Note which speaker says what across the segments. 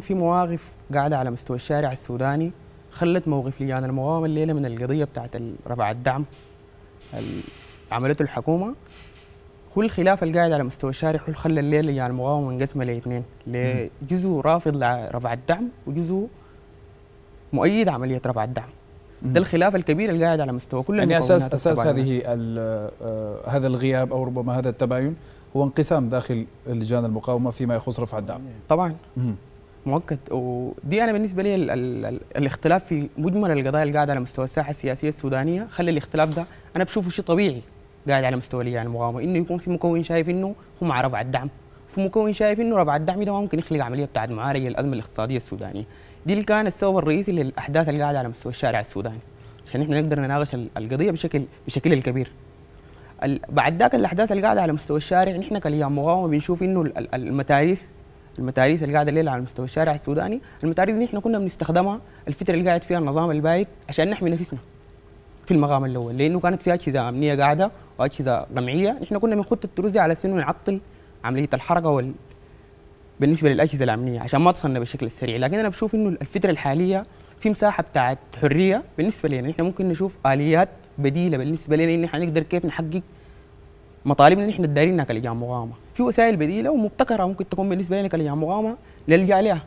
Speaker 1: في مواقف قاعدة على مستوى الشارع السوداني خلت موقف لجان المقاومة الليلة من القضية بتاعت رفع الدعم اللي عملته الحكومة. هو الخلاف القاعد على مستوى الشارع هو خلى الليلة لجان المقاومة منقسمة لإثنين لجزء رافض لرفع الدعم وجزء مؤيد عملية رفع الدعم. ده الخلاف الكبير اللي قاعد على مستوى كل
Speaker 2: يعني أساس
Speaker 1: أساس.
Speaker 2: هذه آه، هذا الغياب أو ربما هذا التباين هو انقسام داخل لجان المقاومة فيما يخص رفع الدعم.
Speaker 1: طبعا.
Speaker 2: مهم.
Speaker 1: مؤكد ودي أنا بالنسبة لي ال ال ال الاختلاف في مجمل القضايا اللي قاعدة على مستوى الساحة السياسية السودانية. خلى الاختلاف ده أنا بشوفه شيء طبيعي قاعد على مستوى لجان المقاومه إنه يكون في مكون شايف إنه هو مع رفع الدعم. في مكون شايف إنه رفع الدعم ده ممكن يخلق عملية بتاعت معالجه الازمه الاقتصادية السودانية. دي اللي كان السبب الرئيسي للأحداث اللي قاعدة على مستوى الشارع السوداني. عشان إحنا نقدر نناقش ال- القضية بشكل بشكل الكبير. ال- بعد ذاك الأحداث اللي قاعدة على مستوى الشارع نحن كلجان مقاومة بنشوف إنه ال- ال- المتاريس المتاريس اللي قاعدة الليلة على مستوى الشارع السوداني. المتاريس دي نحن كنا بنستخدمها الفترة اللي قاعد فيها النظام البايد عشان نحمي نفسنا في المقام الأول لأنه كانت في اجهزه أمنية قاعدة واجهزه قمعيه نحن كنا بنخط التروس دي على انه نعطل عملية الحركة وال بالنسبة للأجهزة الأمنية عشان ما تصلنا بالشكل السريع. لكن أنا بشوف إنه الفترة الحالية في مساحة بتاعت حرية بالنسبة لنا. نحن ممكن نشوف آليات بديلة بالنسبة لنا إن إحنا نقدر كيف نحقق مطالبنا نحن الدارينها كلجان مقاومة. في وسائل بديلة ومبتكرة ممكن تكون بالنسبة لنا كلجان مقاومة نلجأ لها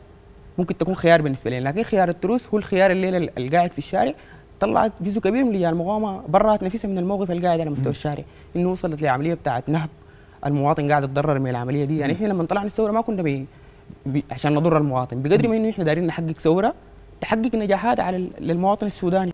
Speaker 1: ممكن تكون خيار بالنسبة لنا لكن خيار التروس هو الخيار الليلة القاعد في الشارع. طلعت جزء كبير من لجان المقاومة برات نفسها من الموقف القاعد على مستوى الشارع إنه وصلت لعملية بتاعت نهب. المواطن قاعد يتضرر من العملية دي. يعني إحنا لما طلعنا الثورة ما كنا بي بي عشان نضر المواطن. بقدر ما انه إحنا دايرين نحقق ثورة تحقق نجاحات على للمواطن السوداني.